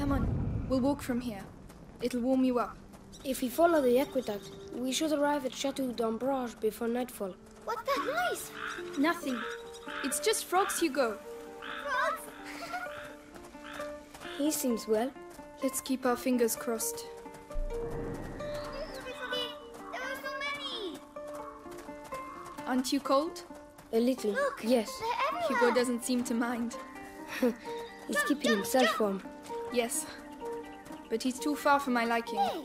Come on, we'll walk from here. It'll warm you up. If we follow the aqueduct, we should arrive at Chateau d'Ombrage before nightfall. What's that noise? Nothing. It's just frogs, Hugo. Frogs? He seems well. Let's keep our fingers crossed. There are so many. Aren't you cold? A little. Look, Yes. Hugo doesn't seem to mind. He's keeping himself warm. Yes. But he's too far for my liking. Hey,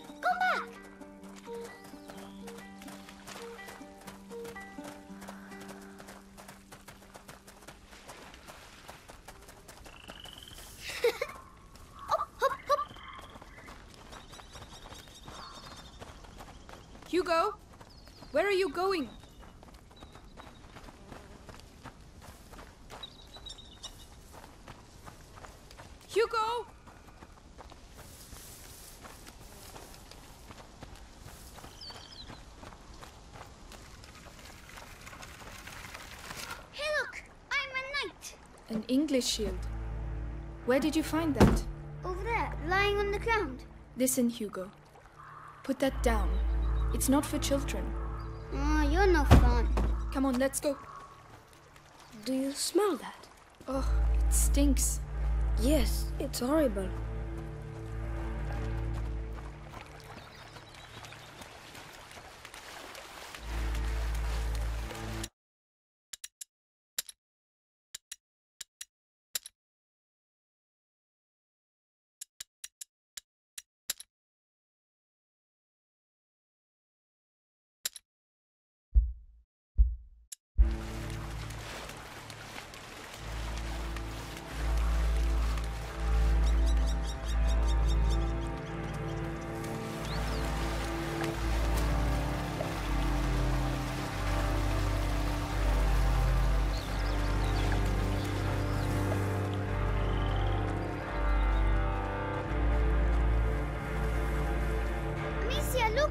An English shield. Where did you find that? Over there, lying on the ground. Listen, Hugo. Put that down. It's not for children. Oh, you're no fun. Come on, let's go. Do you smell that? Oh, it stinks. Yes, it's horrible.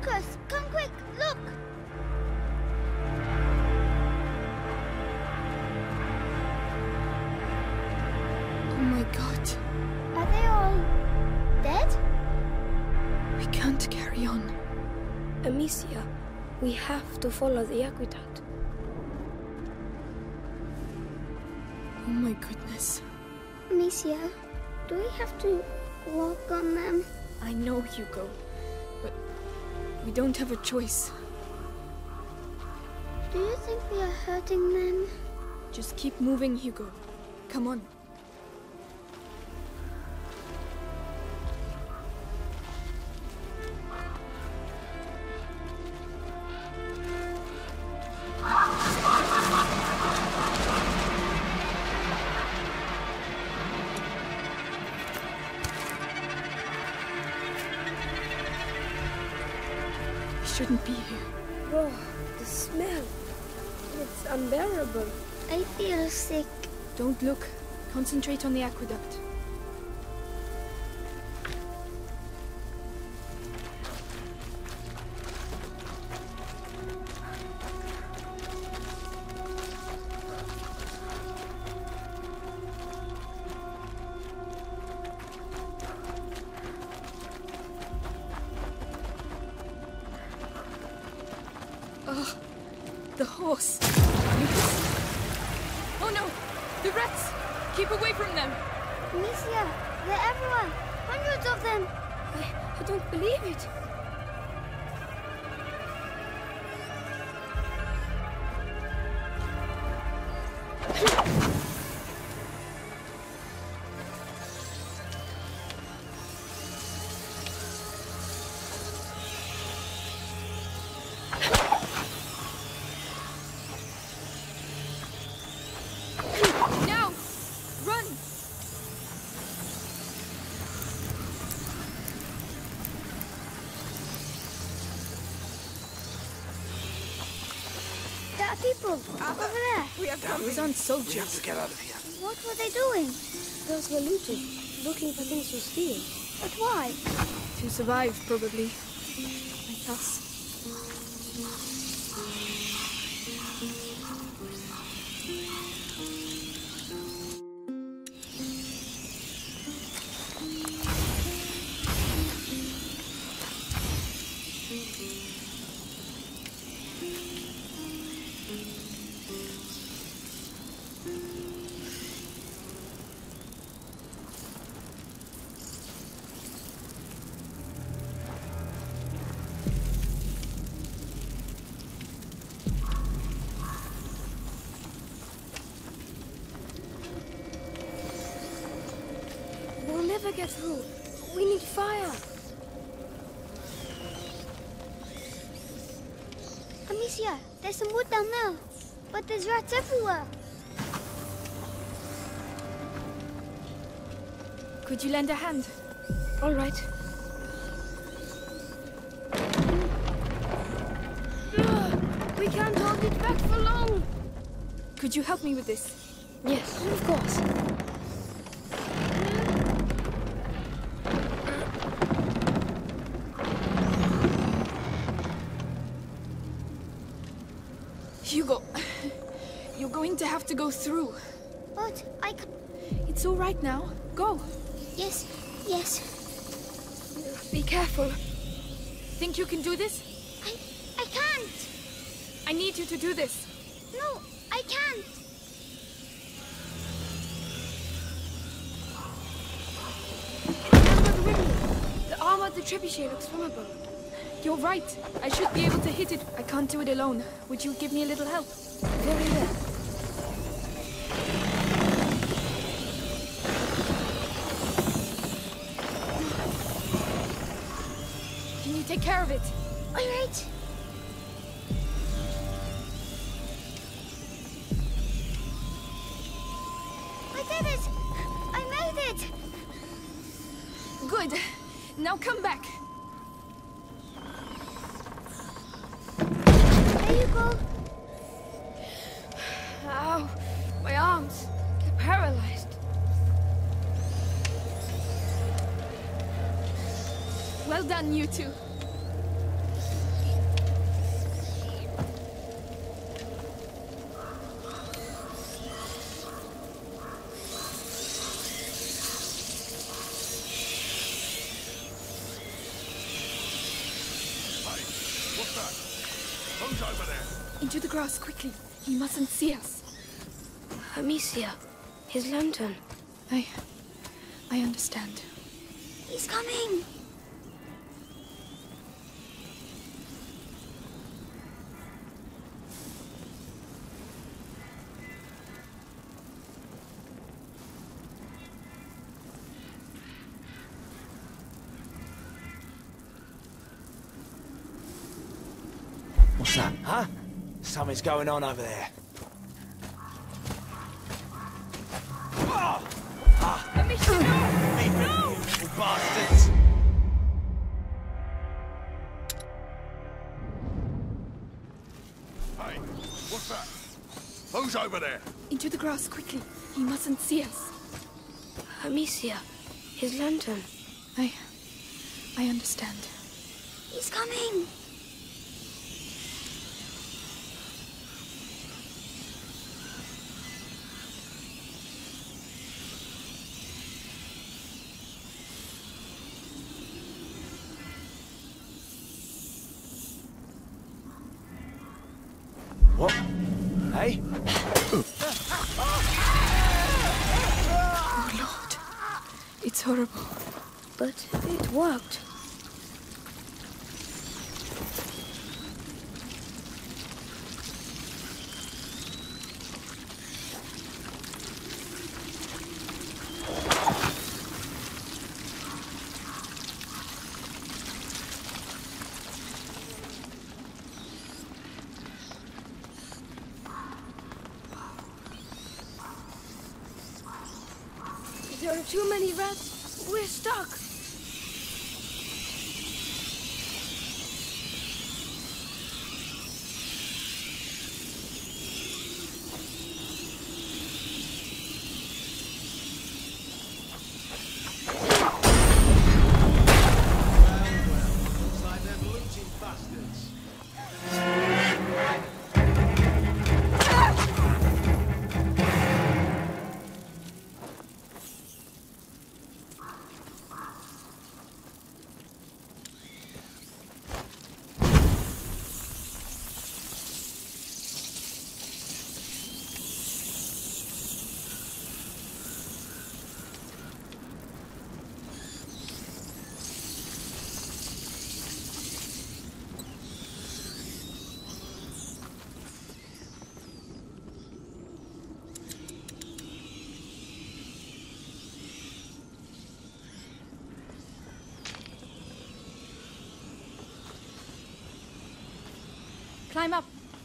Lucas, come quick, look. Oh my god. Are they all dead? We can't carry on. Amicia, we have to follow the aqueduct. Oh my goodness. Amicia, do we have to walk on them? I know, Hugo. We don't have a choice. Do you think we are hurting them? Just keep moving, Hugo. Come on. Oh, the smell. It's unbearable. I feel sick. Don't look. Concentrate on the aqueduct. There are people over there. We have Those aren't soldiers. We have to get out of here. What were they doing? Those were looted, looking for things to steal. But why? To survive, probably. Like us. Amicia, there's some wood down there. But there's rats everywhere. Could you lend a hand? All right. We can't hold it back for long. Could you help me with this? Yes, of course. To go through. But I c- It's all right now. Go. Yes, yes. Be careful. Think you can do this? I I can't. I need you to do this. No, I can't. Remember the Ridley. The armor of the trebuchet looks flammable. You're right. I should be able to hit it. I can't do it alone. Would you give me a little help? Very well. Take care of it? All right. His lantern. I... I understand. He's coming. What's that, huh? Something's going on over there. Over there? Into the grass quickly. He mustn't see us. Amicia, his lantern. I... I understand. He's coming. What? Hey? Oh, Lord. It's horrible. But it worked.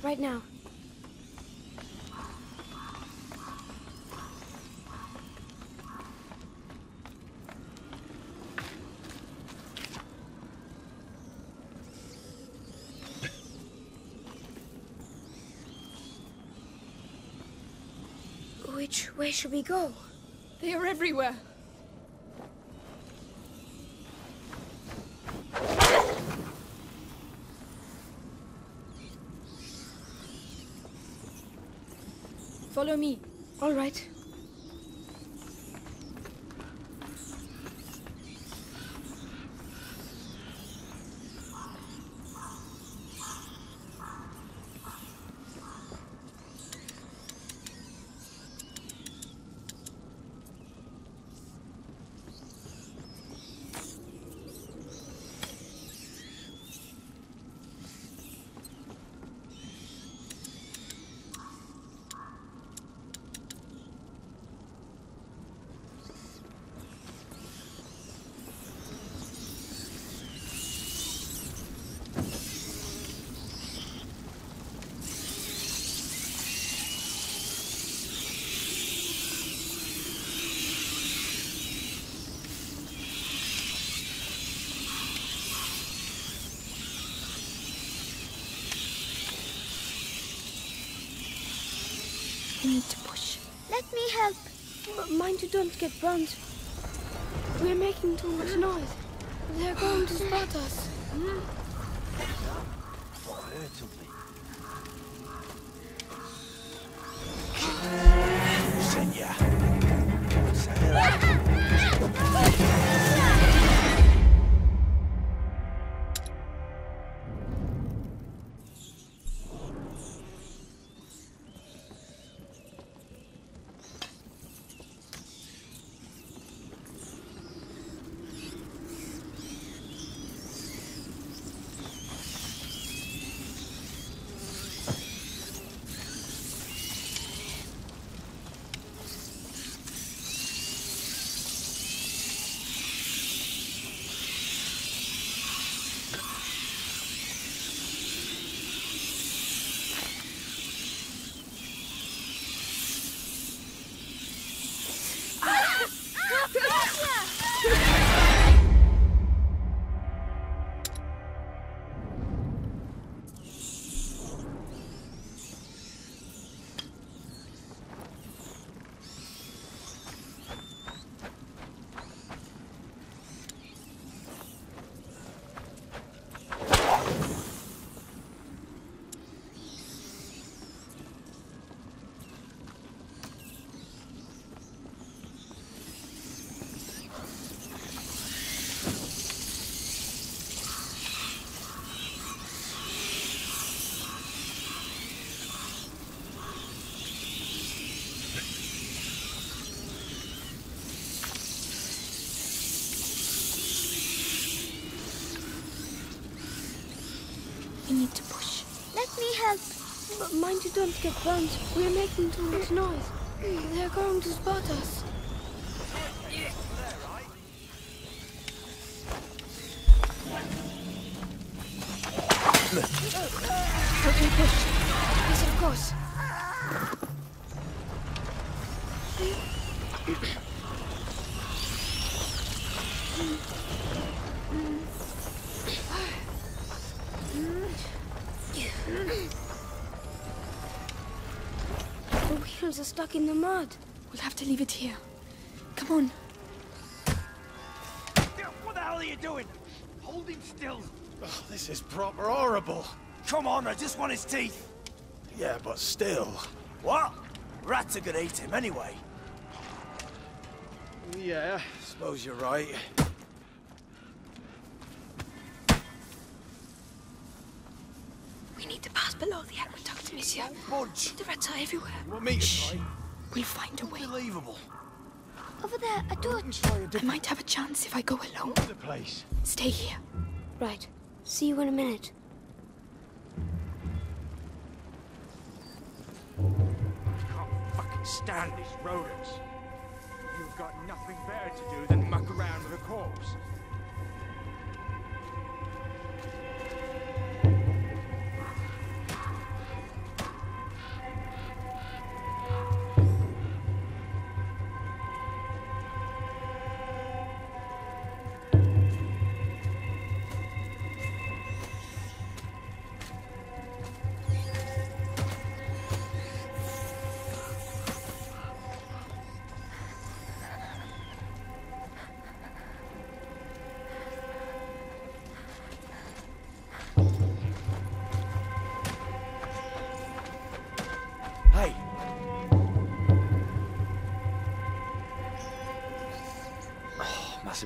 Right now. Which way should we go? They are everywhere. Follow me. All right. We need to push. Let me help. M- Mind you don't get burnt. We're making too much noise. They're going to spot us. Hmm? Mind you don't get burnt. We're making too much noise. They're going to spot us. Stuck in the mud. We'll have to leave it here. Come on. What the hell are you doing? Hold him still. Oh, this is proper horrible. Come on, I just want his teeth. Yeah, but still. What? Rats are gonna eat him anyway. Yeah, suppose you're right. We need to pass below the aqueduct, monsieur. Budge. The rats are everywhere. You want me to Shh. We'll find a way. Unbelievable. Over there, a torch. Try a I different might have a chance if I go alone. the place. Stay here. Right. See you in a minute. can't fucking stand these rodents. You've got nothing better to do than muck around with a corpse.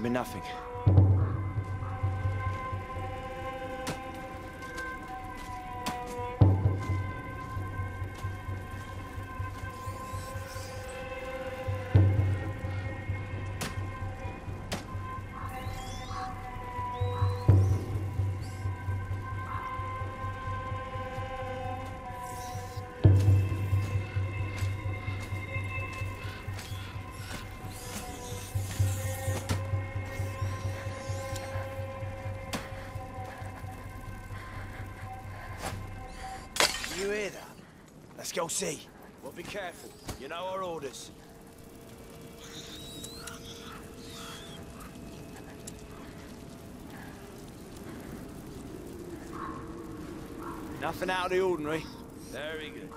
Been nothing. Go see. Well, be careful. You know our orders. Nothing out of the ordinary. Very good.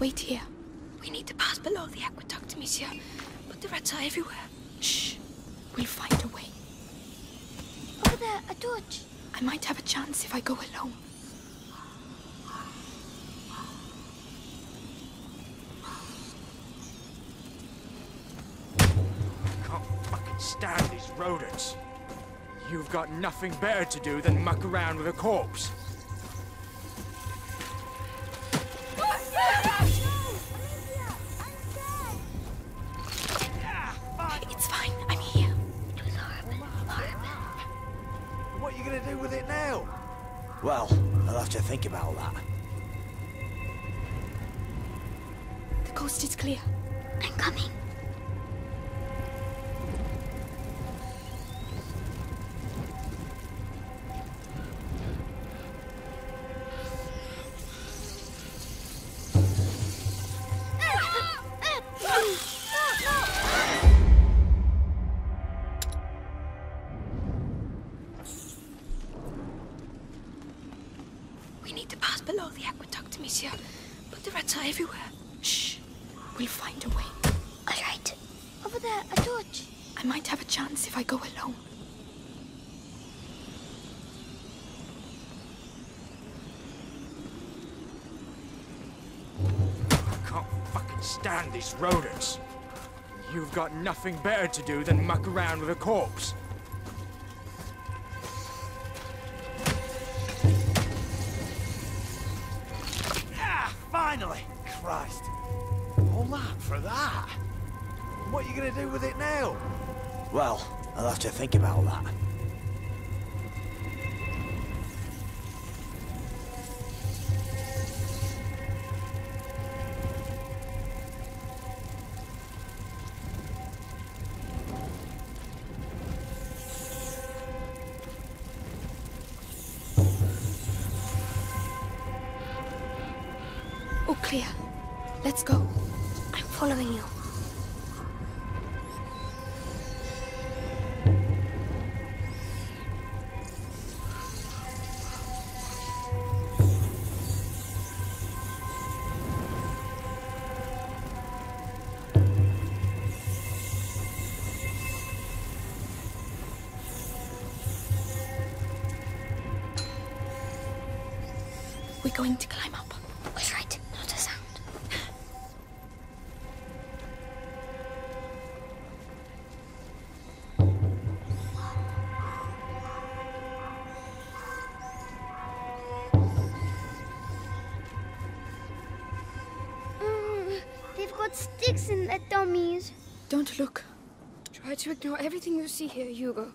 Wait here. We need to pass below the aqueduct, monsieur. But the rats are everywhere. Shh. We'll find a way. Over there, a torch. I might have a chance if I go alone. Can't fucking stand these rodents. You've got nothing better to do than muck around with a corpse. I'm coming. We need to pass below the aqueduct, monsieur. But the rats are everywhere. Shh. We'll find a way. All right. Over there, a torch. I might have a chance if I go alone. I can't fucking stand these rodents. You've got nothing better to do than muck around with a corpse. Well, I'll have to think about that. Oh, clear. Let's go. I'm following you. to ignore everything you see here, Hugo.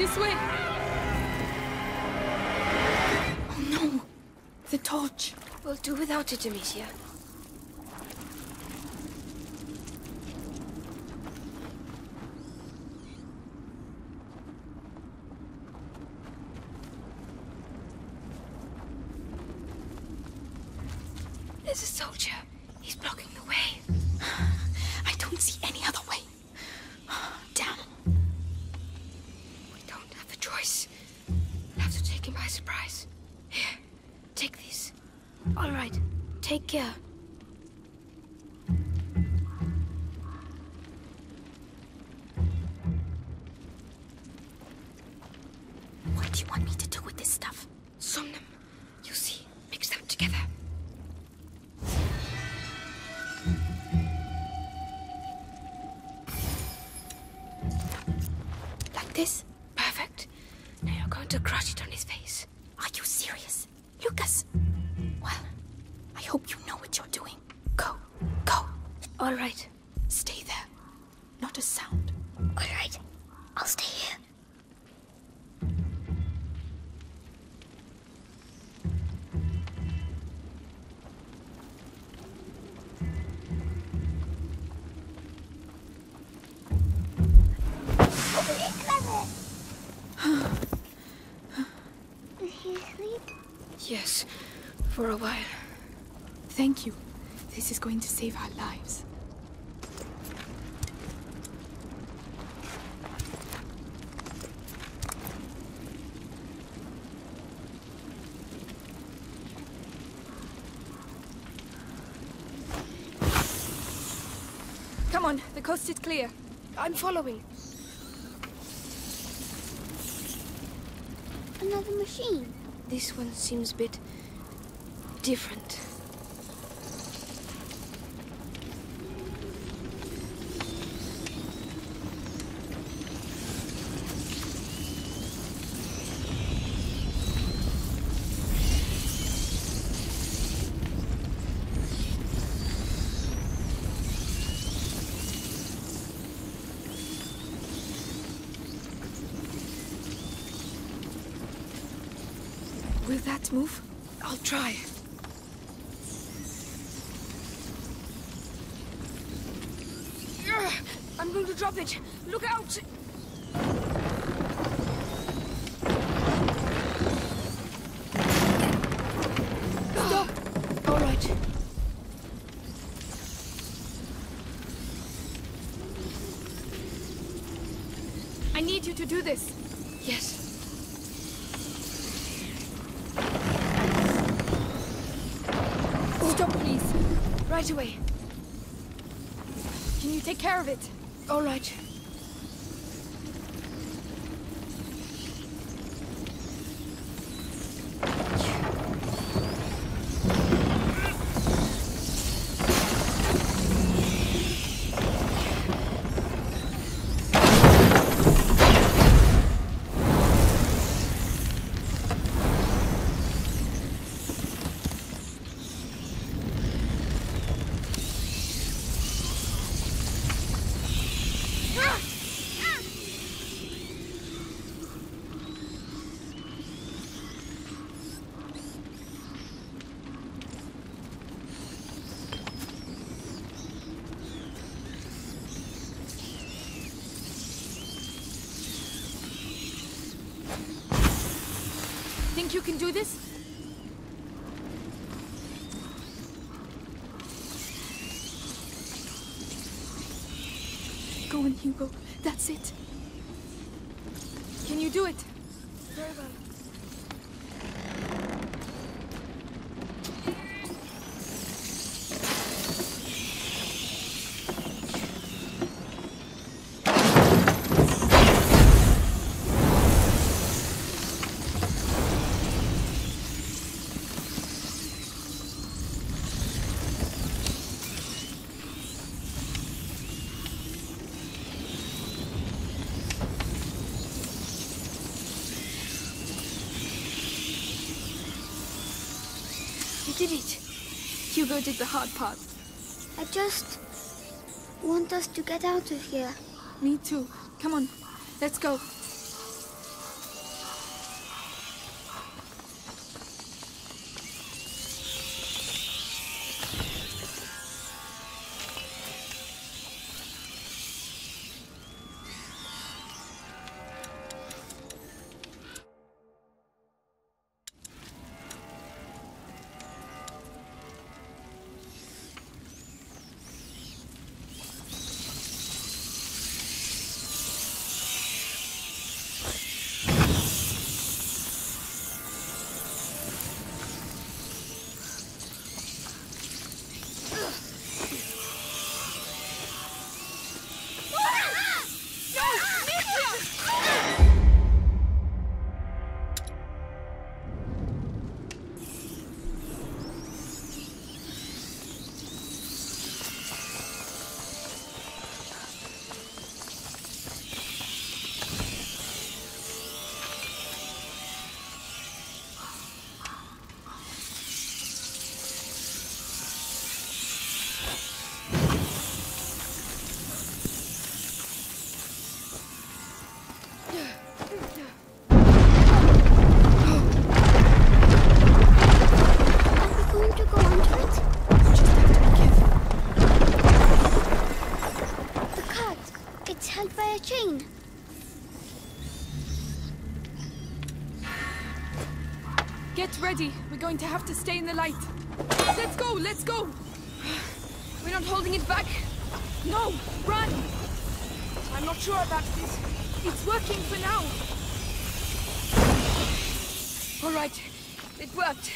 This way! Oh no! The torch! We'll do without it, Amicia. hope you know what you're doing. Go, go. All right. The coast is clear. I'm following. Another machine. This one seems a bit different. that move? I'll try. I'm going to drop it. Look out! Think you can do this? Go on, Hugo. That's it. Can you do it? Very well. You did it. Did the hard part. I just want us to get out of here. Me too. Come on, let's go. To stay in the light. Let's go, let's go. We're not holding it back. No, run. I'm not sure about this. It's working for now. All right, it worked.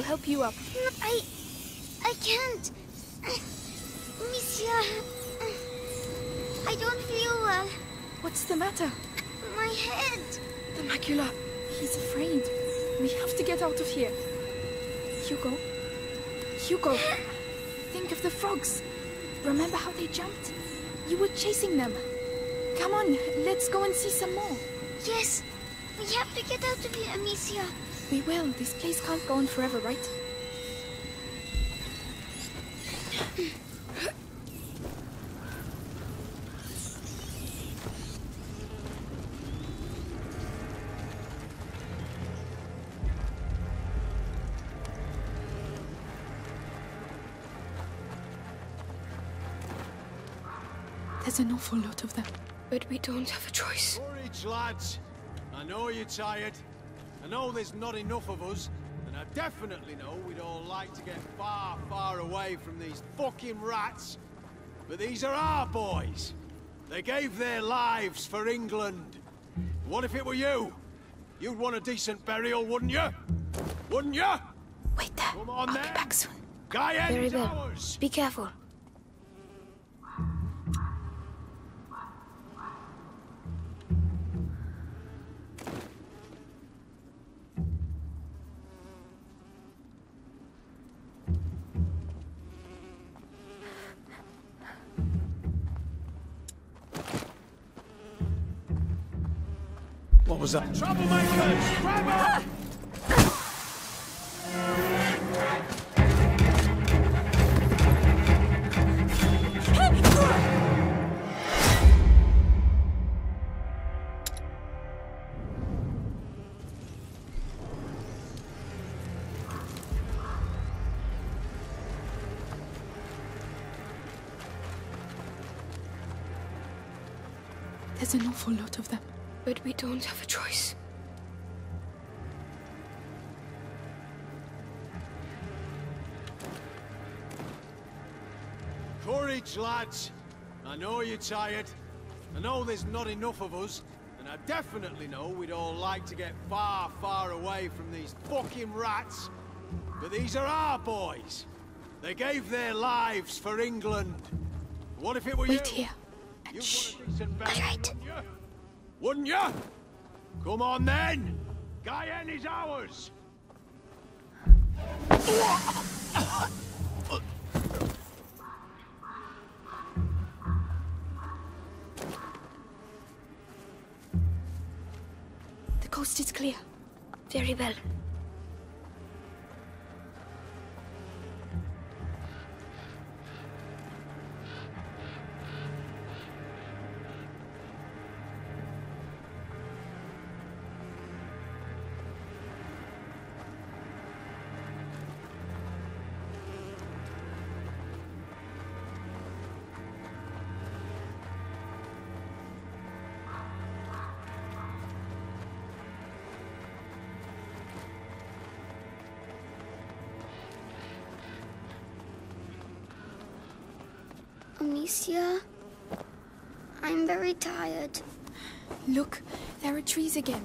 I'll help you up. I... I can't. Monsieur... I don't feel well. What's the matter? My head. The macula. He's afraid. We have to get out of here. Hugo? Hugo! Think of the frogs. Remember how they jumped? You were chasing them. Come on, let's go and see some more. Yes. We have to get out of here, Amicia. We will. This place can't go on forever, right? There's an awful lot of them. But we don't have a choice. Courage, lads. I know you're tired. I know there's not enough of us. And I definitely know we'd all like to get far, far away from these fucking rats. But these are our boys. They gave their lives for England. What if it were you? You'd want a decent burial, wouldn't you? Wouldn't you? Wait there. Come on I'll then. be back soon. Guy Very well. Be careful. What was that? Troublemakers! Grab 'em! There's an awful lot of them. But we don't have a choice. Courage, lads. I know you're tired. I know there's not enough of us. And I definitely know we'd all like to get far, far away from these fucking rats. But these are our boys. They gave their lives for England. What if it were Wait you? here. And shh. want a decent burial, right. Wouldn't you? Come on then. Guyenne is ours. The coast is clear. Very well. I'm very tired. Look, there are trees again.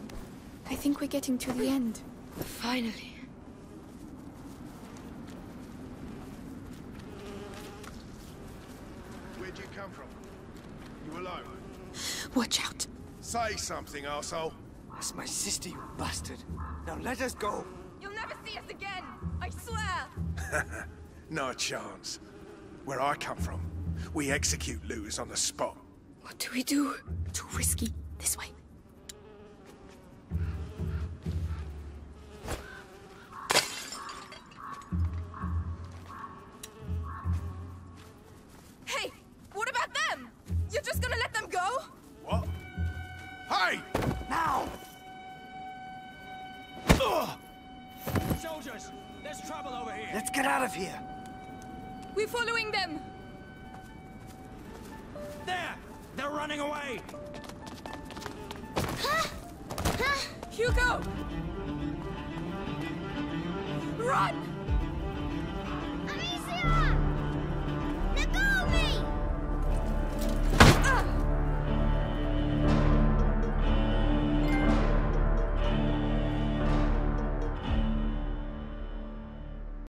I think we're getting to the end. Finally. Where'd you come from? You alone? Watch out. Say something, arsehole. That's my sister, you bastard. Now let us go. You'll never see us again! I swear! No chance. Where I come from, we execute looters on the spot. What do we do? Too risky. This way.